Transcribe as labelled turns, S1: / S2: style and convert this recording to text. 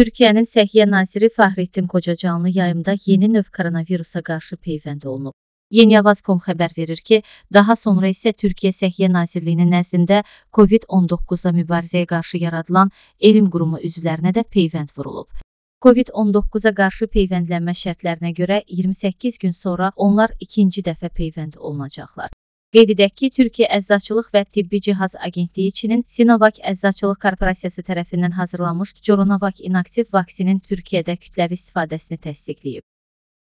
S1: Türkiyənin Səhiyyə naziri Fəxrettin Qocacanlı yayımda yeni növ koronavirusa qarşı peyvənd olunub. Yeniavaz.com xəbər verir ki, daha sonra isə Türkiyə Səhiyyə Nazirliyinin nəzdində COVID-19-la mübarizəyə qarşı yaradılan elm qurumu üzvlərinə də peyvənd vurulub. COVID-19-a qarşı peyvəndlənmə şərtlərinə görə 28 gün sonra onlar ikinci dəfə peyvənd olunacaqlar. Qeyd edək ki, Türkiyə Əczaçılıq və Tibbi Cihaz Agentliyi Çinin Sinovac Əczaçılıq Korporasiyası tərəfindən hazırlanmış Coronavac inaktiv vaksinin Türkiyədə kütləvi istifadəsini təsdiqləyib.